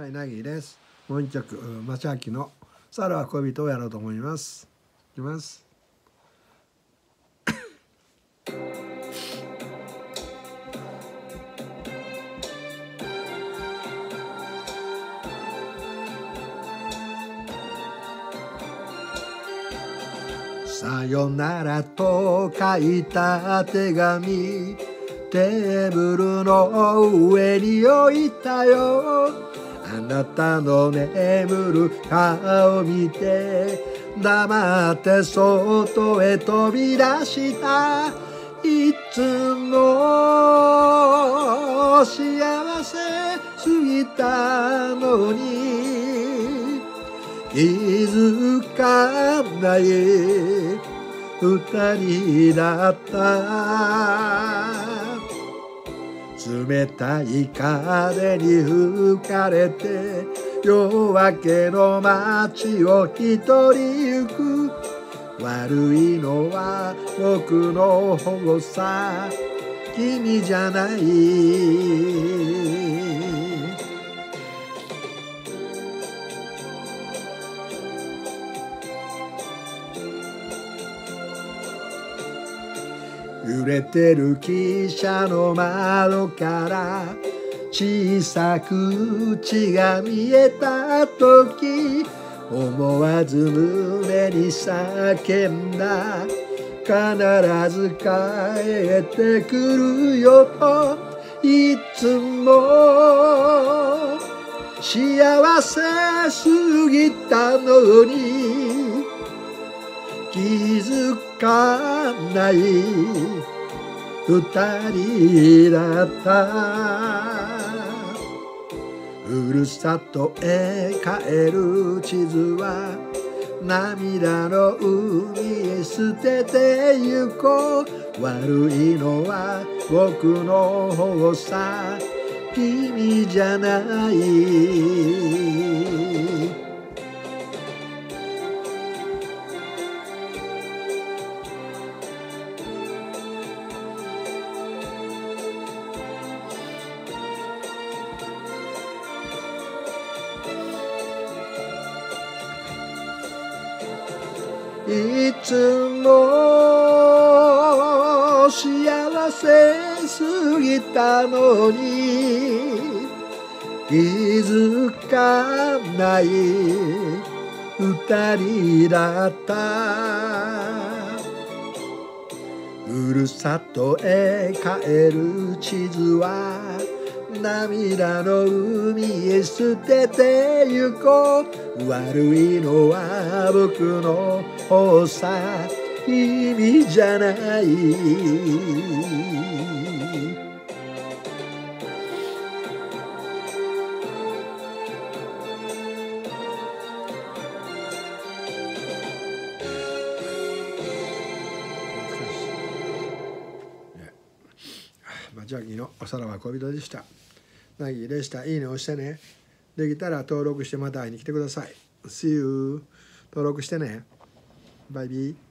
はい、なぎです。もう一曲、まちあきの猿は恋人をやろうと思います。いきます。さよならと書いた手紙テーブルの上に置いたよあなたの眠る顔を見て黙って外へ飛び出した。いつも幸せすぎたのに気づかない二人だった。冷たい風に吹かれて夜明けの街を一人行く。悪いのは僕の保護さ。君じゃない。揺れてる汽車の窓から小さく血が見えた時思わず胸に叫んだ。必ず帰ってくるよといつも。幸せすぎたのにづかない二人だった。ふるさとへ帰る地図は涙の海へ捨ててゆこう。悪いのは僕の方さ。君じゃない。いつも幸せすぎたのに気づかない二人だった。ふるさとへ帰る地図は涙の海へ捨ててゆこう。悪いのは僕の方さ。君じゃない。マジャギのおさらば恋人でした。ナギでした。いいね押してね。できたら登録してまた会いに来てください。See you. 登録してね。バイビー。